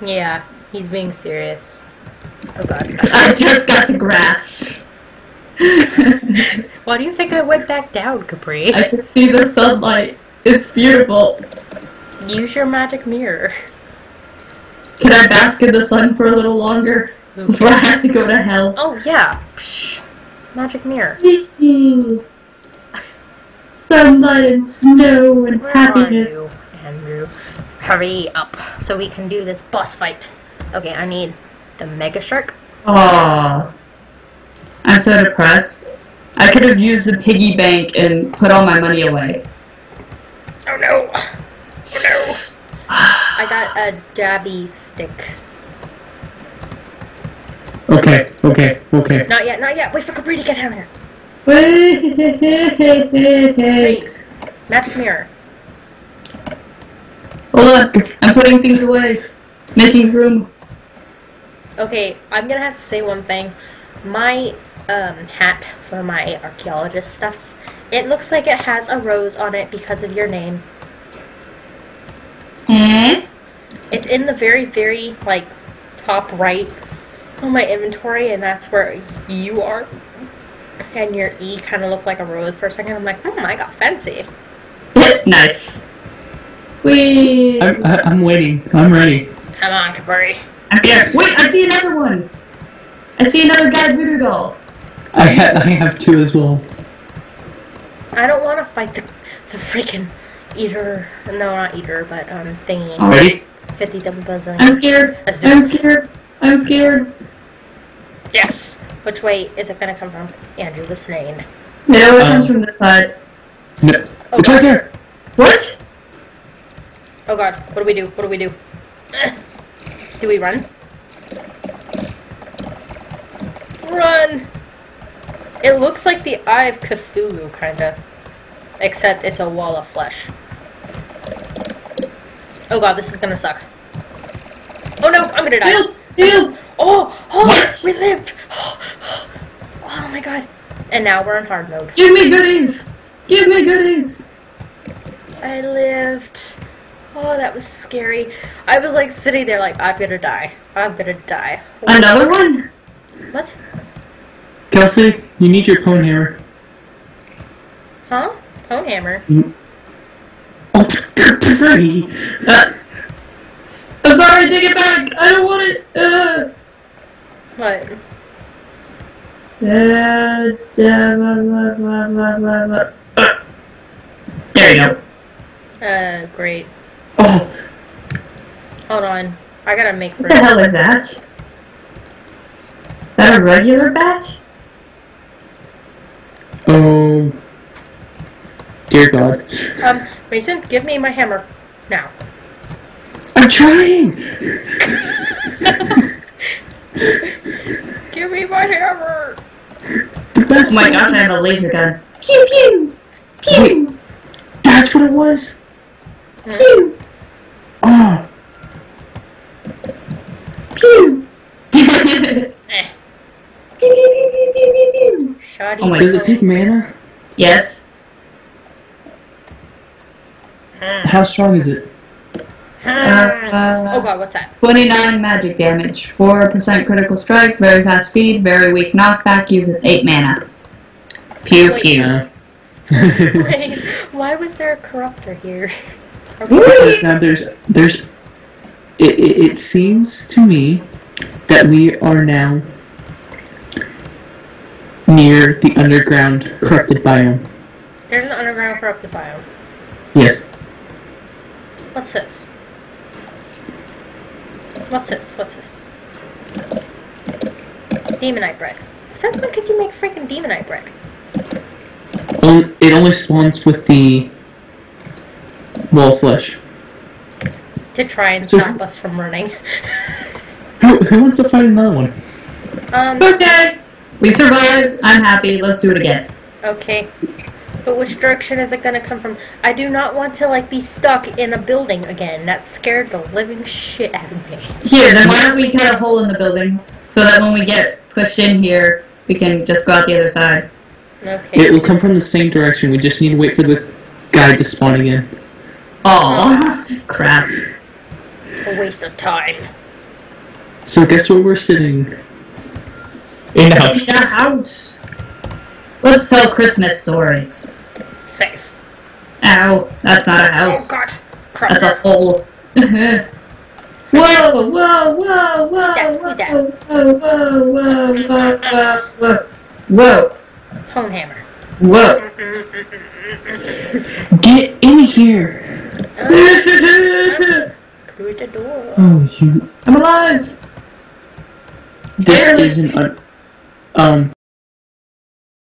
Yeah, he's being serious. Oh god. I just got the grass. Why do you think I went back down, Capri? I can see the sunlight. It's beautiful. Use your magic mirror. Can I bask in the sun for a little longer Who before I have to go to hell? Oh yeah. Psh, magic mirror. Sunlight and snow and Where happiness. are you, Andrew? Hurry up so we can do this boss fight. Okay, I need the Megashark. Aww. I'm so depressed. I could have used the piggy bank and put all my money away. Oh no! Oh no! I got a dabby stick. Okay, okay, okay. Not yet, not yet. Wait for Capri to get down here. Wait. Wait. Mirror. Hold on. I'm putting things away. Making room. Okay, I'm gonna have to say one thing. My um, hat for my archaeologist stuff, it looks like it has a rose on it because of your name. Hmm? It's in the very, very, like, top right of my inventory, and that's where you are. And your E kind of looked like a rose for a second. I'm like, oh I got fancy. nice. Wait. I'm, I- I'm waiting. I'm ready. Come on, Capri. Yes. Wait, I see another one. I see another guy voodoo doll. I, ha- I have two as well. I don't want to fight the, the freaking eater. No, not eater, but um, thingy. Oh. Ready? 50 double buzzing. I'm scared. I'm this. scared. I'm scared. Yes! Which way is it gonna come from? Andrew, listening. No, it Um, comes from this side. No. Oh, it's right there. What? Oh god, what do we do? What do we do? Do we run? Run! It looks like the Eye of Cthulhu, kinda. Except it's a wall of flesh. Oh god, this is gonna suck. Oh no, I'm gonna die. Heal! Heal! Oh! Oh! What? We lived! Oh my god. And now we're in hard mode. Give me goodies! Give me goodies! I lived. Oh, that was scary. I was like sitting there like, I'm gonna die. I'm gonna die. Another one? What? Kelsey, you need your Pwnhammer. Huh? Pone hammer. Oh, Capri! Uh, I'm sorry, take it back! I don't want it! Uh, What? uh, blah, blah, blah, There you go. Uh, great. Oh, Hold on. I gotta make What the hell is that? Is that a regular bat? oh. Dear God. Um, Mason, give me my hammer. Now. I'm trying! Give me my hammer! That's Oh my gosh, I have a laser gun. Pew pew! Pew! That's what it was? Pew! Oh, Pew! Pew Eh. pew pew pew pew pew pew! Shoddy. Oh my does it take mana? Yes. How strong is it? oh Uh, god, what's that? 29 magic damage, 4% critical strike, very fast speed, very weak knockback, uses 8 mana. Pew Wait. pew. Wait, why was there a corruptor here? because now there's there's it, it, it seems to me that we are now near the underground corrupted biome. There's an underground corrupted biome. Yes. What's this? What's this? What's this? Demonite brick. Since when could you make freaking demonite brick? Um, it only spawns with the wall flesh. To try and So- stop us from running. Who, who wants to fight another one? Um, Okay. We survived. I'm happy. Let's do it again. okay. But which direction is it gonna come from? I do not want to, like, be stuck in a building again. That scared the living shit out of me. Here, then why don't we cut a hole in the building so that when we get pushed in here, we can just go out the other side. Okay. It will come from the same direction. We just need to wait for the guy to spawn again. Oh, crap. A waste of time. So guess where we're sitting? In the house. In a house. Let's tell Christmas stories. Safe. Ow, that's not a Oh house. god. That's a hole. whoa, whoa, whoa, whoa, that? whoa, Who's that? whoa, whoa, whoa, whoa, whoa, whoa, Hone hammer. whoa, Get in here! Through the door. Oh, you. I'm alive. This Barely. isn't un- um.